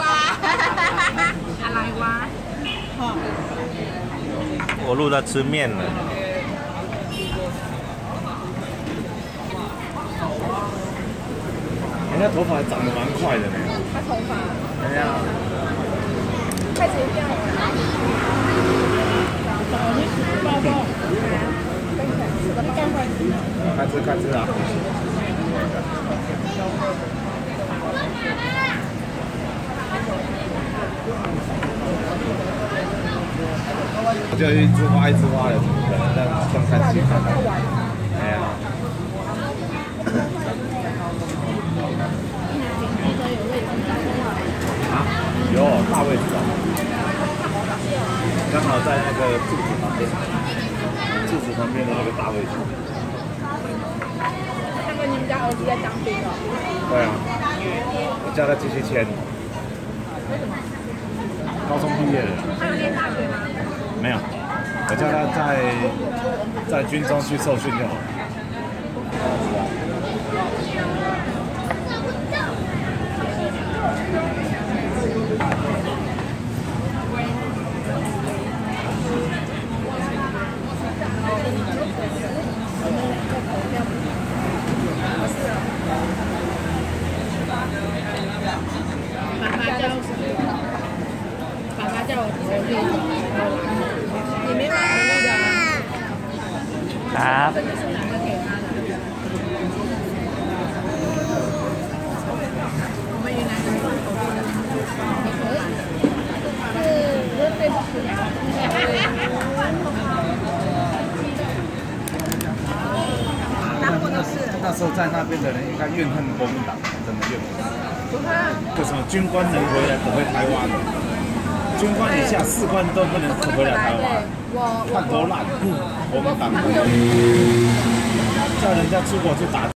ว้าอะไรวะ 我录到吃面了。人家头发长得蛮快的呢。他头发哎呀，开始掉了。开吃开吃啊！ 就一直挖一直挖的，可能让让看戏看看。哎呀，啊，有大位置啊，刚好在那个柱子旁边，柱子旁边的那个大位置。那个你们家儿子在当兵哦？对啊，我叫他继续签。高中毕业了。他有念大学吗？没有，我叫他在在军中去受训就好。了那时候在那边的人应该怨恨国民党，真的怨恨。不看。为什么军官能回来，不回台湾？军官以下士官都不能回来台湾，我看多烂！我们党叫人家出国去打。